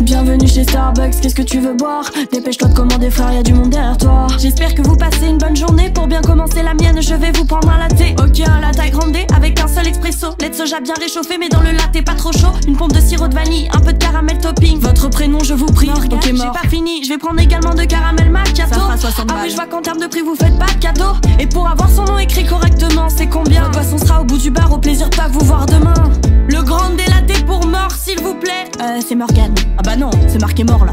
Bienvenue chez Starbucks, qu'est-ce que tu veux boire? Dépêche-toi de commander frère, y'a du monde derrière toi. J'espère que vous passez une bonne journée. Pour bien commencer la mienne, je vais vous prendre un latte. Ok, un latte grande avec un seul expresso Lait de soja bien réchauffé mais dans le latte pas trop chaud. Une pompe de sirop de vanille, un peu de caramel topping. Votre prénom je vous prie, ok j'ai mort. J'ai pas fini, je vais prendre également de caramel macchiato. Ça fera 60 Ah oui, je vois qu'en termes de prix vous faites pas de cadeau. Et pour avoir son nom écrit correctement, c'est combien? Votre boisson sera au bout du bar, au plaisir de pas vous voir demain Euh, c'est Morgane. Ah bah non, c'est marqué mort là.